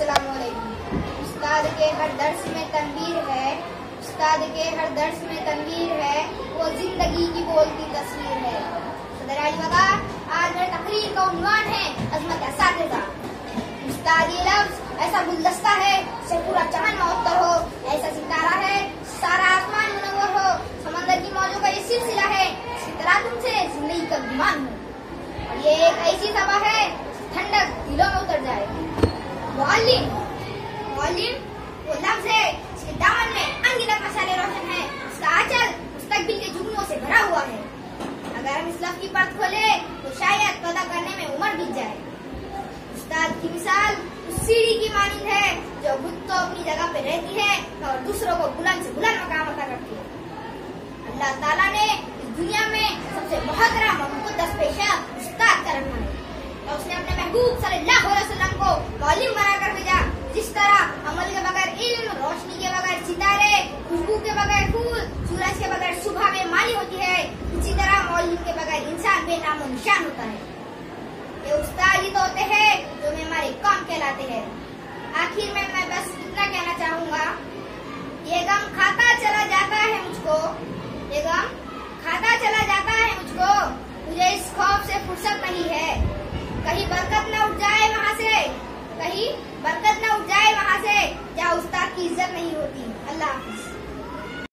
उस्ताद के हर दर्स में तनवीर है। उस्ताद के हर दर्स में तनवीर है। वो ज़िंदगी की बोलती तस्वीर है। अली आज मेरे तकरीर का उन्वान है अजमत उस्ताद, ये लफ्ज ऐसा गुलदस्ता है पूरा चमन मौतर हो। ऐसा सितारा है, सारा आसमान मुनवर हो। समंदर की मौजों का ये सिलसिला है। इसी तरह तुमसे ज़िंदगी का हो। ये एक ऐसी अगर हम इस लफ्ज की परत खोले तो शायद पता करने में उम्र बीत जाए उस्ताद की मिसाल है जो खुद तो अपनी जगह पे रहती है और दूसरों को बुलंद से बुलंद मकाम अता करती है अल्लाह ने इस दुनिया में सबसे मोहतरम और उसने अपने महबूब सल्लल्लाहु अलैहि वसल्लम को मौलिम बनाकर भेजा जिस तरह अमल के बगैर इल्म रोशनी के बगैर सितारे खुशबू के बगैर फूल सूरज के बगैर सुबह में माली होती है। इसी तरह मौलिम के बगैर इंसान बेनामो निशान होता है। ये उस्ताद ही तो होते हैं जो में हमारे काम कहलाते हैं। आखिर में मैं बस इतना कहना चाहूँगा, ये गम खाता चला जाता है मुझको। ये गम खाता चला जाता है मुझको। मुझे इस खौफ से फुर्सत नहीं है। कहीं बरकत न उठ जाए वहाँ से। कहीं बरकत न उठ जाए वहाँ से। जहाँ उस्ताद की इज़्ज़त नहीं होती। अल्लाह हाफिज।